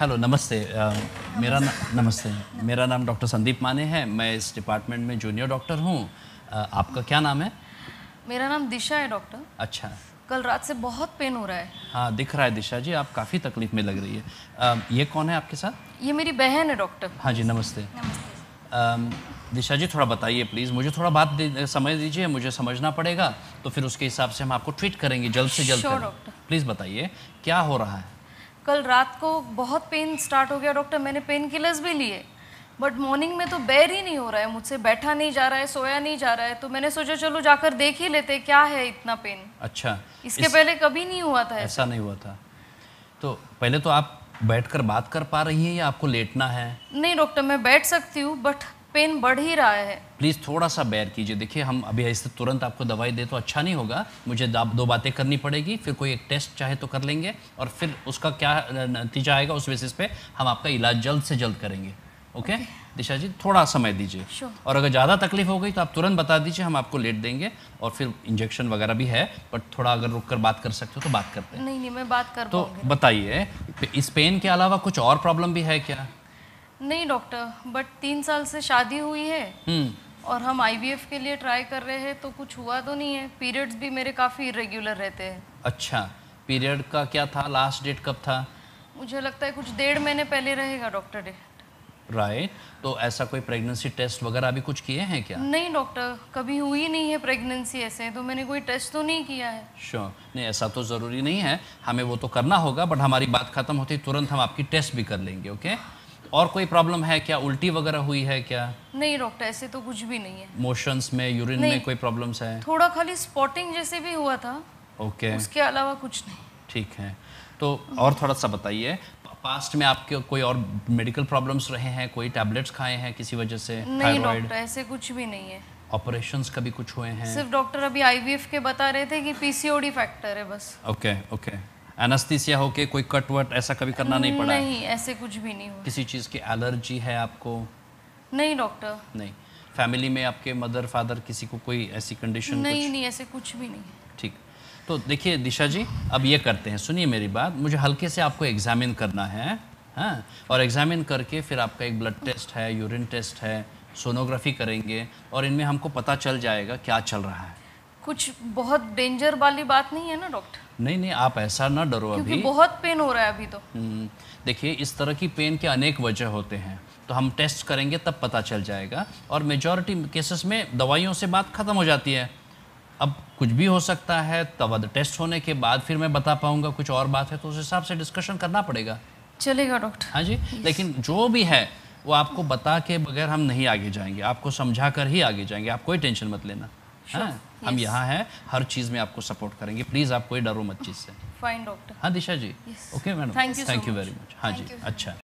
Hello नमस्ते। मेरा ना, नमस्ते। मेरा नाम डॉक्टर संदीप माने है। मैं इस डिपार्टमेंट में जूनियर डॉक्टर हूँ। आपका क्या नाम है? मेरा नाम दिशा है डॉक्टर। अच्छा। कल रात से बहुत पेन हो रहा है। हाँ दिख रहा है दिशा जी। आप काफ़ी तकलीफ़ में लग रही है। अ, ये कौन है आपके साथ? ये मेरी बहन है डॉक्टर। हाँ जी नमस्ते। अम, दिशा जी थोड़ा बताइए प्लीज़। मुझे थोड़ा बात दे, समझ दीजिए। मुझे समझना पड़ेगा। तो फिर उसके हिसाब से हम आपको ट्रीट करेंगे। जल्द से जल्द डॉक्टर। प्लीज़ बताइए क्या हो रहा है? कल रात को बहुत पेन स्टार्ट हो गया डॉक्टर मैंने पेन किलर्स भी लिए। बट मॉर्निंग में तो बैर ही नहीं हो रहा है मुझसे बैठा नहीं जा रहा है सोया नहीं जा रहा है। तो मैंने सोचा चलो जाकर देख ही लेते क्या है इतना पेन अच्छा इसके इस... पहले कभी नहीं हुआ था ऐसा नहीं हुआ था। तो पहले तो आप बैठकर बात कर पा रही हैं या आपको लेटना है? नहीं डॉक्टर मैं बैठ सकती हूँ बट पेन बढ़ ही रहा है। प्लीज़ थोड़ा सा बैर कीजिए। देखिए हम अभी ऐसे तुरंत आपको दवाई दे तो अच्छा नहीं होगा। मुझे दा- दो बातें करनी पड़ेगी फिर कोई एक टेस्ट चाहे तो कर लेंगे और फिर उसका क्या नतीजा आएगा उस बेसिस पे हम आपका इलाज जल्द से जल्द करेंगे। ओके दिशा जी थोड़ा समय दीजिए। Sure. और अगर ज़्यादा तकलीफ़ हो गई तो आप तुरंत बता दीजिए हम आपको लेट देंगे और फिर इंजेक्शन वगैरह भी है बट थोड़ा अगर रुक कर बात कर सकते हो तो बात करते हैं। नहीं नहीं मैं बात कर तो बताइए इस पेन के अलावा कुछ और प्रॉब्लम भी है क्या? नहीं डॉक्टर बट तीन साल से शादी हुई है। हम्म। और हम आईवीएफ के लिए ट्राई कर रहे हैं तो कुछ हुआ तो नहीं है। पीरियड्स भी मेरे काफ़ी इरेग्युलर रहते हैं। अच्छा पीरियड का क्या था? लास्ट डेट कब था? मुझे लगता है कुछ डेढ़ महीने पहले रहेगा डॉक्टर डे राइट तो ऐसा कोई प्रेगनेंसी टेस्ट वगैरह अभी कुछ किए हैं क्या? नहीं डॉक्टर कभी हुई नहीं है प्रेगनेंसी ऐसे तो मैंने कोई टेस्ट तो नहीं किया है। Sure sure. नहीं ऐसा तो ज़रूरी नहीं है। हमें वो तो करना होगा बट हमारी बात ख़त्म होती तुरंत हम आपकी टेस्ट भी कर लेंगे ओके और कोई प्रॉब्लम है क्या? उल्टी वगैरह हुई है क्या? नहीं डॉक्टर ऐसे तो कुछ भी नहीं है। मोशंस में यूरिन में कोई प्रॉब्लम्स है? थोड़ा खाली स्पॉटिंग जैसे भी हुआ था ओके उसके अलावा कुछ नहीं। ठीक है। तो और थोड़ा सा बताइए पास्ट में आपके कोई और मेडिकल प्रॉब्लम्स रहे हैं? कोई टैबलेट्स खाए हैं किसी वजह से? नहीं डॉक्टर ऐसे कुछ भी नहीं है। ऑपरेशंस कभी कुछ हुए हैं? सिर्फ़ डॉक्टर अभी आईवीएफ के बता रहे थे कि पीसीओडी फैक्टर है बस। ओके ओके एनास्थीसिया होके कोई कट वट ऐसा कभी करना नहीं पड़ा? नहीं ऐसे कुछ भी नहीं हुआ। किसी चीज़ की एलर्जी है आपको? नहीं डॉक्टर नहीं। फैमिली में आपके मदर फादर किसी को कोई ऐसी कंडीशन नहीं कुछ? नहीं ऐसे कुछ भी नहीं। ठीक। तो देखिए दिशा जी अब ये करते हैं। सुनिए मेरी बात। मुझे हल्के से आपको एग्जामिन करना है हाँ? और एग्जामिन करके फिर आपका एक ब्लड टेस्ट है यूरिन टेस्ट है सोनोग्राफी करेंगे और इनमें हमको पता चल जाएगा क्या चल रहा है। कुछ बहुत डेंजर वाली बात नहीं है ना डॉक्टर नहीं नहीं आप ऐसा ना डरो क्योंकि अभी बहुत पेन हो रहा है अभी तो। हम्म, देखिए इस तरह की पेन के अनेक वजह होते हैं। तो हम टेस्ट करेंगे तब पता चल जाएगा। और मेजॉरिटी केसेस में दवाइयों से बात ख़त्म हो जाती है। अब कुछ भी हो सकता है तब टेस्ट होने के बाद फिर मैं बता पाऊँगा कुछ और बात है तो उस हिसाब से डिस्कशन करना पड़ेगा। चलेगा डॉक्टर हाँ जी? लेकिन जो भी है वो आपको बता के बगैर हम नहीं आगे जाएँगे। आपको समझा कर ही आगे जाएँगे। आप कोई टेंशन मत लेना। हाँ हम यहाँ हैं हर चीज़ में आपको सपोर्ट करेंगे। प्लीज़ आप कोई डरो मत चीज़ से। फाइन डॉक्टर हाँ Disha ji. Okay madam thank you very much हाँ जी अच्छा।